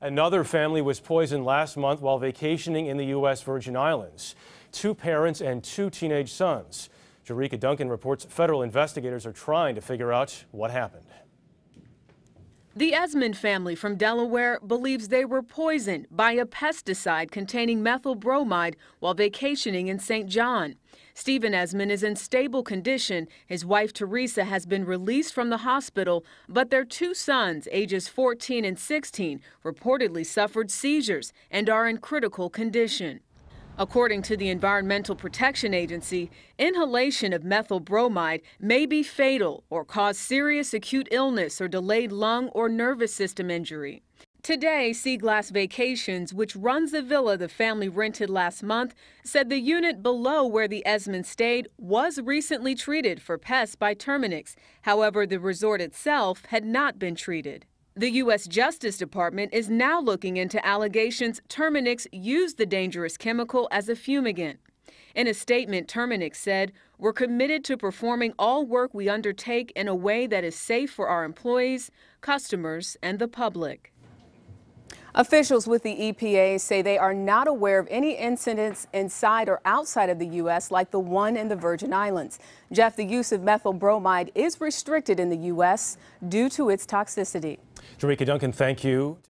Another family was poisoned last month while vacationing in the U.S. Virgin Islands. Two parents and two teenage sons. Jericka Duncan reports federal investigators are trying to figure out what happened. The Esmond family from Delaware believes they were poisoned by a pesticide containing methyl bromide while vacationing in St. John. Stephen Esmond is in stable condition. His wife Teresa has been released from the hospital, but their two sons, ages 14 and 16, reportedly suffered seizures and are in critical condition. According to the Environmental Protection Agency, inhalation of methyl bromide may be fatal or cause serious acute illness or delayed lung or nervous system injury. Today, Sea Glass Vacations, which runs the villa the family rented last month, said the unit below where the Esmond stayed was recently treated for pests by Terminix. However, the resort itself had not been treated. The U.S. Justice Department is now looking into allegations Terminix used the dangerous chemical as a fumigant. In a statement, Terminix said, We're committed to performing all work we undertake in a way that is safe for our employees, customers, and the public. Officials with the EPA say they are not aware of any incidents inside or outside of the U.S. like the one in the Virgin Islands. Jeff, the use of methyl bromide is restricted in the U.S. due to its toxicity. Jericka Duncan, thank you.